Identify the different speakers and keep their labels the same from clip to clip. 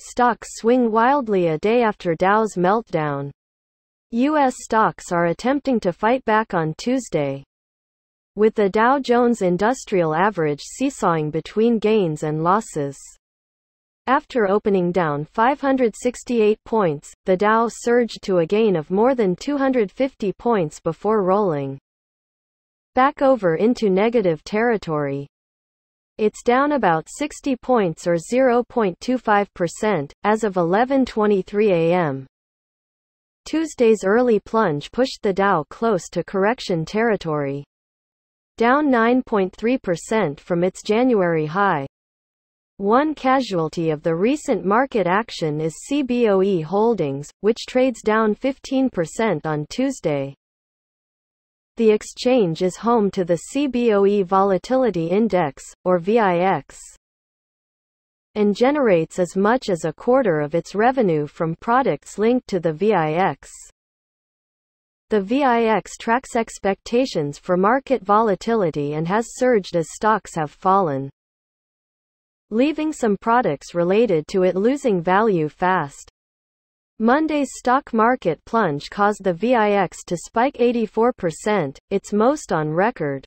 Speaker 1: stocks swing wildly a day after Dow's meltdown. U.S. stocks are attempting to fight back on Tuesday, with the Dow Jones Industrial Average seesawing between gains and losses. After opening down 568 points, the Dow surged to a gain of more than 250 points before rolling back over into negative territory. It's down about 60 points or 0.25% as of 11:23 a.m. Tuesday's early plunge pushed the Dow close to correction territory, down 9.3% from its January high. One casualty of the recent market action is CBOE Holdings, which trades down 15% on Tuesday. The exchange is home to the CBOE Volatility Index, or VIX, and generates as much as a quarter of its revenue from products linked to the VIX. The VIX tracks expectations for market volatility and has surged as stocks have fallen leaving some products related to it losing value fast. Monday's stock market plunge caused the VIX to spike 84%, its most on record.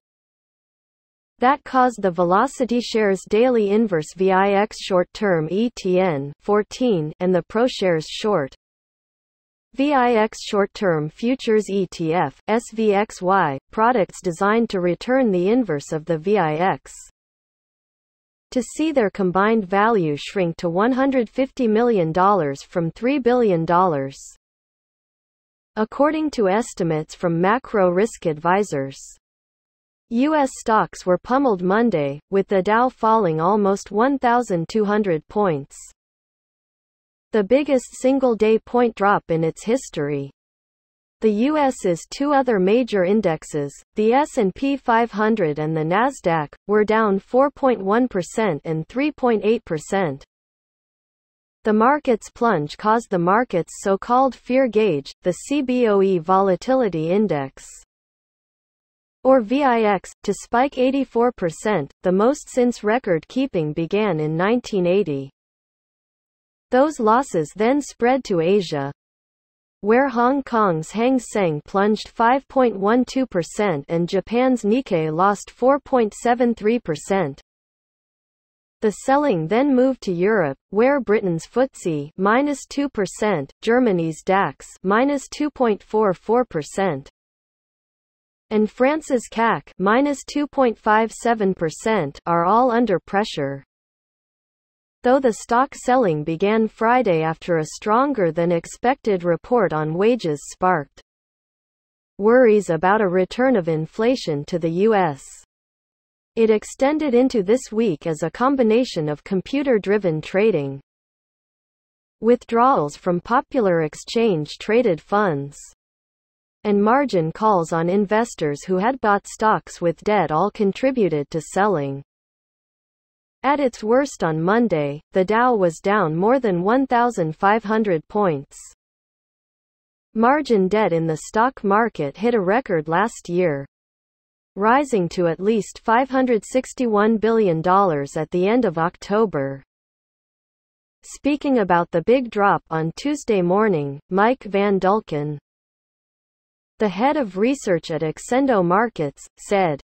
Speaker 1: That caused the Velocity Shares Daily Inverse VIX Short-Term ETN 14 and the ProShares Short VIX Short-Term Futures ETF SVXY products designed to return the inverse of the VIX to see their combined value shrink to $150 million from $3 billion. According to estimates from macro risk advisors, U.S. stocks were pummeled Monday, with the Dow falling almost 1,200 points. The biggest single-day point drop in its history. The U.S.'s two other major indexes, the S&P 500 and the Nasdaq, were down 4.1% and 3.8%. The market's plunge caused the market's so-called fear gauge, the CBOE Volatility Index, or VIX, to spike 84%, the most since record-keeping began in 1980. Those losses then spread to Asia, where Hong Kong's Hang Seng plunged 5.12% and Japan's Nikkei lost 4.73%. The selling then moved to Europe, where Britain's FTSE minus 2%, Germany's DAX minus 2.44%, and France's CAC minus 2.57% are all under pressure though the stock selling began Friday after a stronger than expected report on wages sparked worries about a return of inflation to the U.S. It extended into this week as a combination of computer-driven trading, withdrawals from popular exchange-traded funds, and margin calls on investors who had bought stocks with debt all contributed to selling. At its worst on Monday, the Dow was down more than 1,500 points. Margin debt in the stock market hit a record last year, rising to at least $561 billion at the end of October. Speaking about the big drop on Tuesday morning, Mike Van Dulken, the head of research at Accendo Markets, said,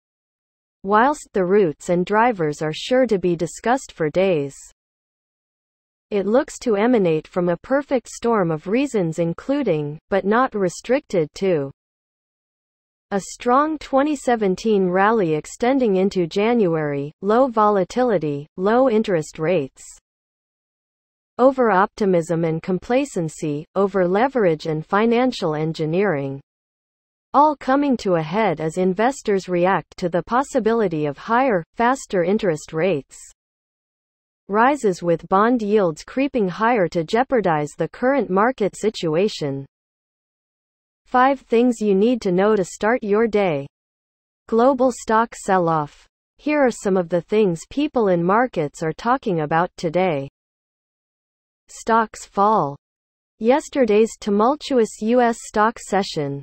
Speaker 1: whilst the routes and drivers are sure to be discussed for days. It looks to emanate from a perfect storm of reasons including, but not restricted to, a strong 2017 rally extending into January, low volatility, low interest rates, over-optimism and complacency, over-leverage and financial engineering, all coming to a head as investors react to the possibility of higher, faster interest rates. Rises with bond yields creeping higher to jeopardize the current market situation. 5 things you need to know to start your day. Global stock sell-off. Here are some of the things people in markets are talking about today. Stocks fall. Yesterday's tumultuous U.S. stock session,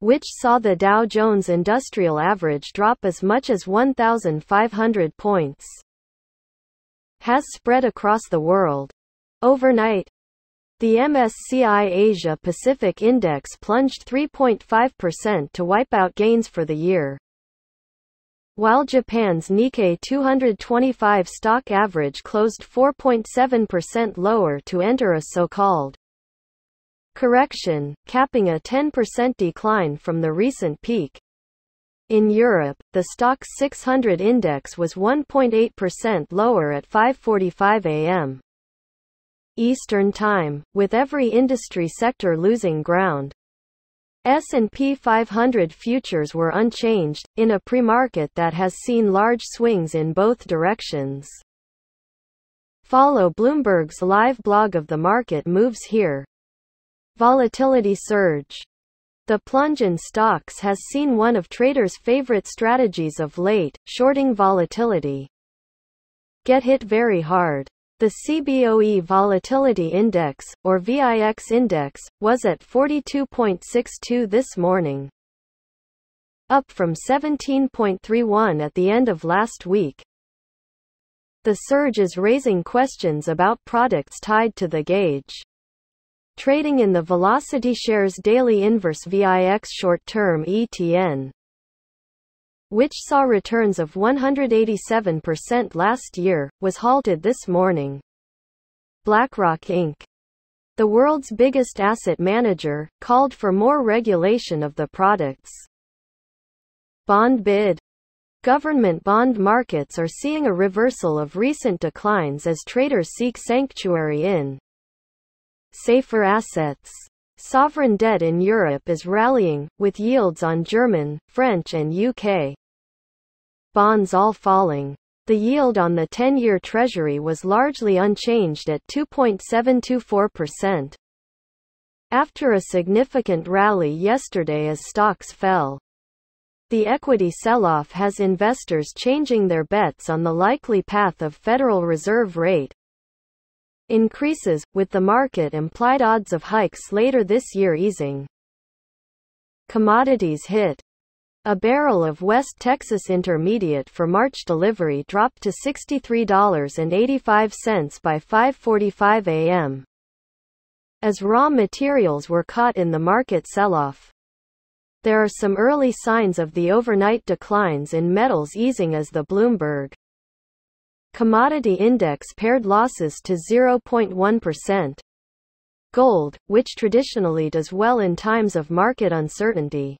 Speaker 1: which saw the Dow Jones Industrial Average drop as much as 1,500 points, has spread across the world. Overnight, the MSCI Asia Pacific Index plunged 3.5% to wipe out gains for the year. While Japan's Nikkei 225 stock average closed 4.7% lower to enter a so-called correction, capping a 10% decline from the recent peak. In Europe, the Stoxx 600 index was 1.8% lower at 5:45 a.m. Eastern Time, with every industry sector losing ground. S&P 500 futures were unchanged, in a pre-market that has seen large swings in both directions. Follow Bloomberg's live blog of the market moves here. Volatility surge. The plunge in stocks has seen one of traders' favorite strategies of late, shorting volatility. Get hit very hard. The CBOE Volatility Index, or VIX index, was at 42.62 this morning. Up from 17.31 at the end of last week. The surge is raising questions about products tied to the gauge. Trading in the Velocity Shares Daily Inverse VIX Short-Term ETN which saw returns of 187% last year, was halted this morning. BlackRock Inc., the world's biggest asset manager, called for more regulation of the products. Bond bid. Government bond markets are seeing a reversal of recent declines as traders seek sanctuary in safer assets. Sovereign debt in Europe is rallying, with yields on German, French and UK bonds all falling. The yield on the 10-year Treasury was largely unchanged at 2.724%. After a significant rally yesterday as stocks fell. The equity sell-off has investors changing their bets on the likely path of Federal Reserve rate increases, with the market implied odds of hikes later this year easing. Commodities hit a barrel of West Texas Intermediate for March delivery dropped to $63.85 by 5:45 a.m. as raw materials were caught in the market sell-off. There are some early signs of the overnight declines in metals easing as the Bloomberg Commodity Index pared losses to 0.1%. Gold, which traditionally does well in times of market uncertainty,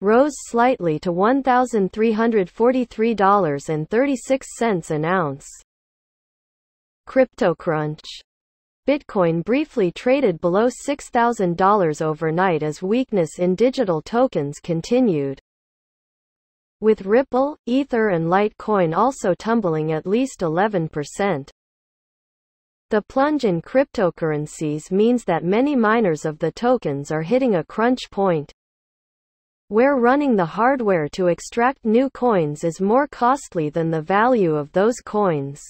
Speaker 1: rose slightly to $1,343.36 an ounce. CryptoCrunch. Bitcoin briefly traded below $6,000 overnight as weakness in digital tokens continued. With Ripple, Ether and Litecoin also tumbling at least 11%. The plunge in cryptocurrencies means that many miners of the tokens are hitting a crunch point where running the hardware to extract new coins is more costly than the value of those coins.